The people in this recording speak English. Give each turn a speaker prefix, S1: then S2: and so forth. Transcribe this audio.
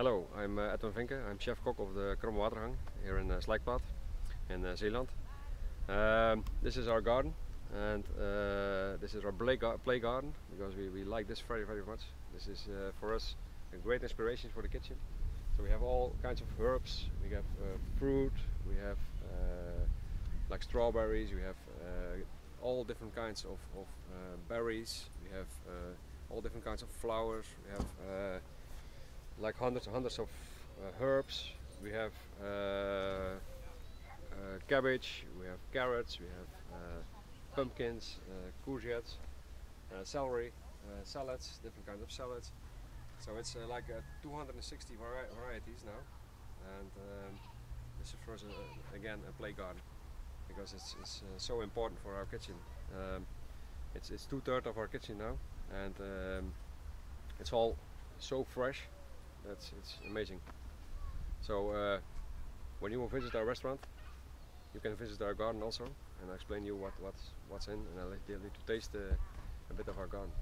S1: Hello, I'm uh, Edwin Vinke. I'm chef cook of the Kromme Watergang here in uh, Slijkplaat in uh, Zeeland. Um, this is our garden and uh, this is our play, gar play garden because we, we like this very very much. This is uh, for us a great inspiration for the kitchen. So we have all kinds of herbs, we have uh, fruit, we have uh, like strawberries, we have all different kinds of, of berries, we have all different kinds of flowers, we have like hundreds and hundreds of uh, herbs, we have uh, uh, cabbage, we have carrots, we have pumpkins, courgettes, celery, salads, different kinds of salads. So it's like uh, 260 vari- varieties now, and um, this is for us again a play garden because it's, it's uh, so important for our kitchen. Um, it's it's two thirds of our kitchen now, and um, it's all so fresh. That's it's amazing. So uh, when you visit our restaurant, you can visit our garden also, and I explain you what what's what's in, and I let you to taste uh, a bit of our garden.